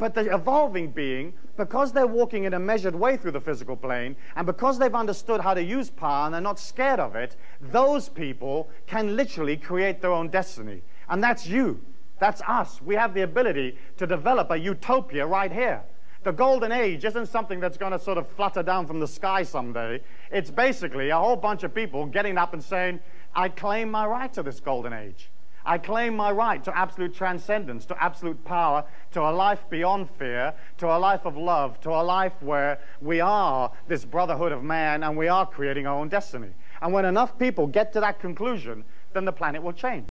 But the evolving being, because they're walking in a measured way through the physical plane, and because they've understood how to use power and they're not scared of it, those people can literally create their own destiny. And that's you. That's us. We have the ability to develop a utopia right here. The golden age isn't something that's going to sort of flutter down from the sky someday. It's basically a whole bunch of people getting up and saying, I claim my right to this golden age. I claim my right to absolute transcendence, to absolute power, to a life beyond fear, to a life of love, to a life where we are this brotherhood of man and we are creating our own destiny. And when enough people get to that conclusion, then the planet will change.